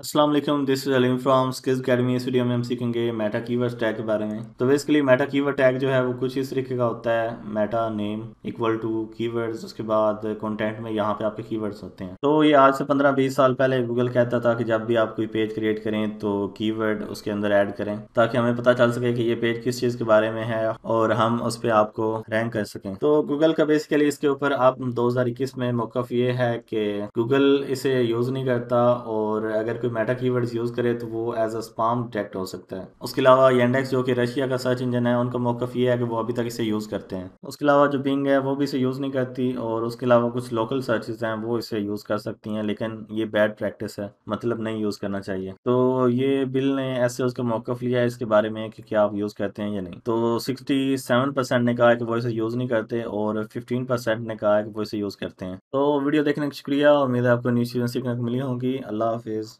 वालेकुम this is Aleem from skills academy इस video में हम सीखेंगे मेटा कीवर्ड टैग के बारे में। तो बेसिकली मेटा कीवर्ड टैग जो है, वो कुछ इस तरीके का होता है। Meta name equal to keywords उसके बाद कंटेंट में यहाँ पे आपके कीवर्ड्स होते हैं। तो ये आज से 15-20 साल पहले गूगल कहता था कि जब भी आप कोई पेज क्रिएट करें तो कीवर्ड उसके अंदर ऐड करें, ताकि हमें पता चल सके कि ये पेज किस चीज़ के बारे में है और हम उस पर आपको रैंक कर सकें। तो गूगल का बेसिकली इसके ऊपर आप दो हज़ार इक्कीस में मौकफ ये है कि गूगल इसे यूज़ नहीं करता और अगर कोई मेटा कीवर्ड्स यूज़ करे तो वो एज अ स्पाम डिटेक्ट हो सकता है। उसके अलावा येंडेक्स जो कि रशिया का सर्च इंजन है, उनका मौकफ ये है कि वो अभी तक इसे यूज़ करते हैं। उसके अलावा जो बिंग है, वो भी इसे यूज़ नहीं करती और उसके अलावा कुछ लोकल सर्चेज हैं, वो इसे यूज़ कर सकती हैं, लेकिन ये बैड प्रैक्टिस है मतलब नहीं यूज़ करना चाहिए। तो ये बिल ने ऐसे उसका मौकफ लिया है इसके बारे में कि क्या आप यूज़ करते हैं या नहीं। तो सिक्सटी ने कहा कि वो इसे यूज़ नहीं करते और फिफ्टीन ने कहा कि वो इसे यूज़ करते हैं। तो वीडियो देखने का शुक्रिया, उम्मीद है आपको न्यू चीज़ें सीखने को मिली होंगी। अल्लाह हाफिज़।